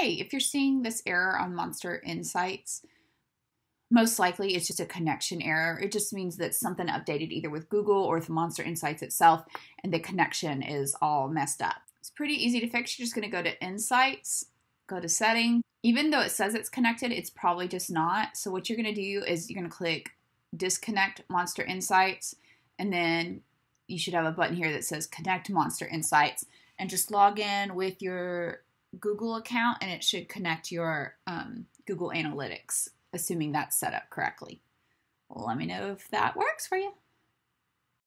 hey, if you're seeing this error on Monster Insights, most likely it's just a connection error. It just means that something updated either with Google or with Monster Insights itself, and the connection is all messed up. It's pretty easy to fix. You're just going to go to Insights, go to Setting. Even though it says it's connected, it's probably just not. So what you're going to do is you're going to click Disconnect Monster Insights, and then you should have a button here that says Connect Monster Insights, and just log in with your Google account, and it should connect your um, Google Analytics assuming that's set up correctly. Let me know if that works for you.